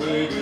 baby.